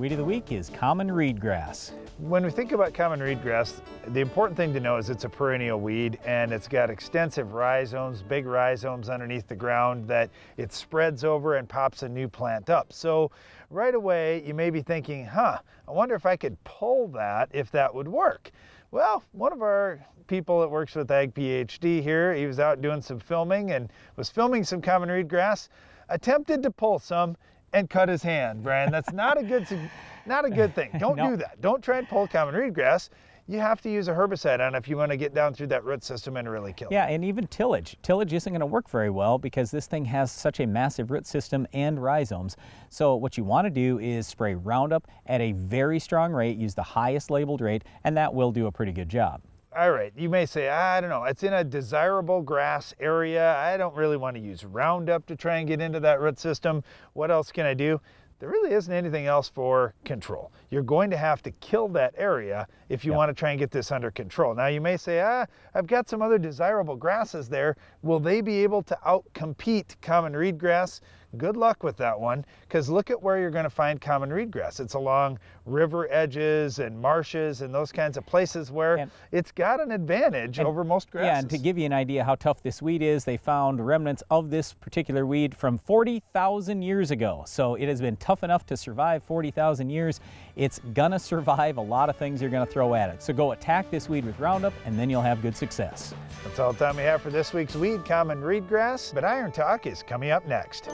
weed of the week is common reedgrass. When we think about common reedgrass, the important thing to know is it's a perennial weed and it's got extensive rhizomes, big rhizomes underneath the ground that it spreads over and pops a new plant up. So right away you may be thinking, huh, I wonder if I could pull that, if that would work. Well, one of our people that works with Ag PhD here, he was out doing some filming and was filming some common reedgrass, attempted to pull some and cut his hand, Brian. That's not a good not a good thing. Don't nope. do that. Don't try and pull common reedgrass. You have to use a herbicide on if you want to get down through that root system and really kill yeah, it. Yeah, and even tillage. Tillage isn't going to work very well because this thing has such a massive root system and rhizomes. So what you want to do is spray Roundup at a very strong rate, use the highest labeled rate, and that will do a pretty good job. All right, you may say, I don't know, it's in a desirable grass area. I don't really want to use Roundup to try and get into that root system. What else can I do? there really isn't anything else for control. You're going to have to kill that area if you yep. want to try and get this under control. Now you may say, ah, I've got some other desirable grasses there. Will they be able to outcompete common reed grass? Good luck with that one, because look at where you're going to find common reedgrass. It's along river edges and marshes and those kinds of places where and, it's got an advantage and, over most grasses. Yeah, and to give you an idea how tough this weed is, they found remnants of this particular weed from 40,000 years ago. So it has been tough enough to survive 40,000 years. It's gonna survive a lot of things you're gonna throw at it. So go attack this weed with Roundup and then you'll have good success. That's all the time we have for this week's Weed Common Reedgrass, but Iron Talk is coming up next.